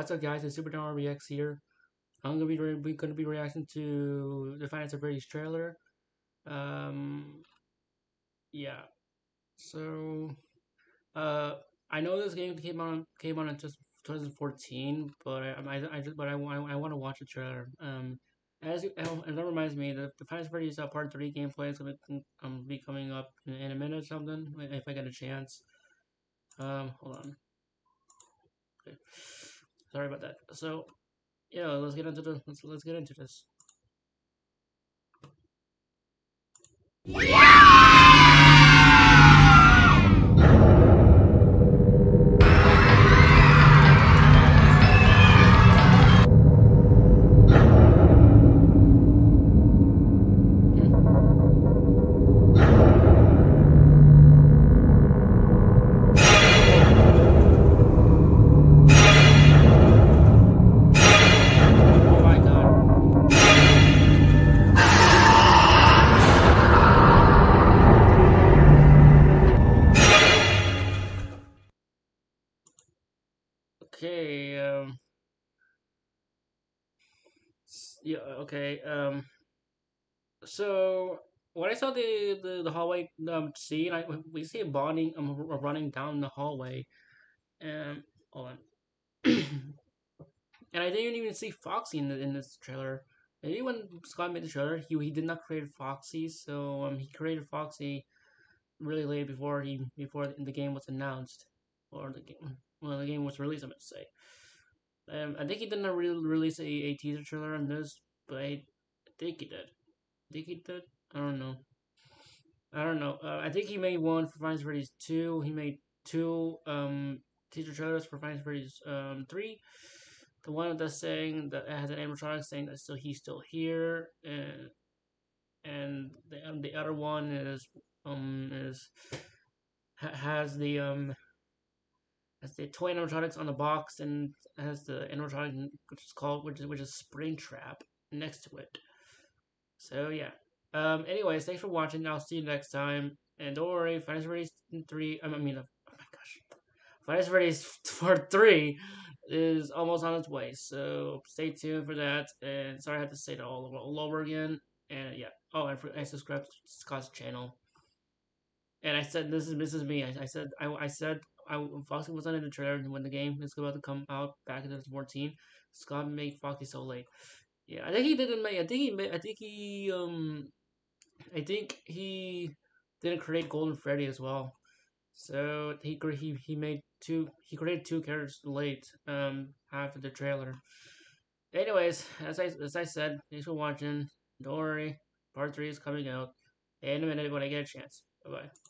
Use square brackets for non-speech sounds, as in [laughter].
What's up, guys? It's Super Down RBX here. I'm gonna be re- gonna be reacting to the Finance of trailer. Um, yeah. So, uh, I know this game came out came out in just 2014, but I I, I just but I, I, I want to watch the trailer. Um, as you, and that reminds me, the the Five Nights Freddy's uh, Part Three gameplay is gonna um, be coming up in, in a minute or something if I get a chance. Um, hold on. Okay. Sorry about that. So, yeah, let's get into the let's let's get into this. Oh Okay, um yeah, okay. Um so when I saw the the, the hallway um scene, I we see Bonnie um running down the hallway and hold on. [clears throat] and I didn't even see Foxy in the, in this trailer. Maybe when Scott made the trailer, he he did not create Foxy, so um he created Foxy really late before he before the game was announced or the game well the game was released. I must say. Um, I think he did not re- release a, a teaser trailer on this, but I think he did. I think he did. I don't know. I don't know. Uh, I think he made one for Final Freddy's two. He made two um teaser trailers for Final Freddy's um three. The one that's saying that it has an animatronic saying that still he's still here, and and the um, the other one is um is ha- has the um has the toy animatronics on the box and has the animatronic which is called which is which is Springtrap next to it. So yeah. Um. Anyways, thanks for watching. I'll see you next time. And don't worry, Final Freddy's three. I mean, oh my gosh, Final Freddy's [laughs] for three is almost on its way. So stay tuned for that. And sorry I had to say that all over, all over again. And yeah. Oh, and for, I subscribe to Scott's channel. And I said this is this is me. I, I said I, I said I Foxy was not in the trailer when the game is about to come out back in 2014. Scott made Foxy so late. Yeah, I think he didn't make. I think he made. I think he um. I think he didn't create Golden Freddy as well. So he he he made two. He created two characters late. Um, after the trailer. Anyways, as I as I said, thanks for watching. Don't worry, part three is coming out in a minute when I get a chance. Bye bye.